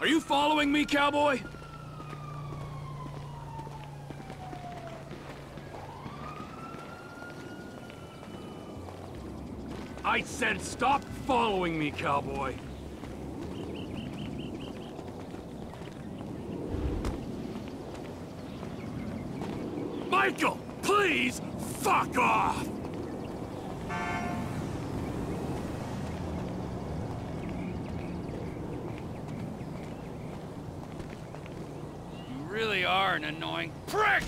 Are you following me, cowboy? I said stop following me, cowboy. Michael, please, fuck off! Really are an annoying prick!